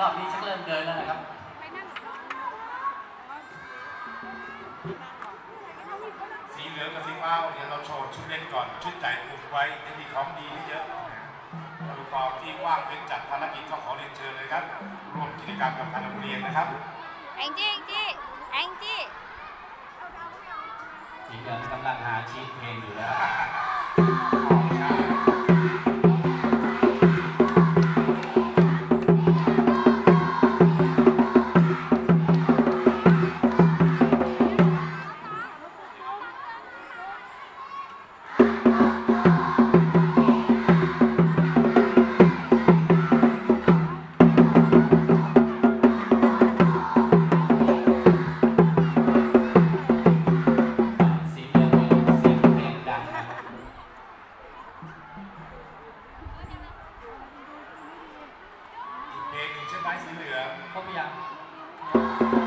รอบนี้ชักเริ่มเดินแล้วนะครับสีเหลืองกับสีฟ้าเดี๋ยวเราโชว์ชุดเล่นก่อน ชุดใหญ่คุมไว้ที่มีของดีเยอะนอุปกรณ์ที่ว่างเป็นจัดภารกิจก็ขอเรียนเชิญเลยครับรวมกิจกรรมกับทางโรงเรียนนะครับแองจี้แองจี้แองจี้สีเหลืองกำลังหาชีทเพลงอยู่แล้ว เพลงอยู่ชื่อไม้สีเหลืองครบหรือยัง